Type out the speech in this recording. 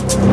you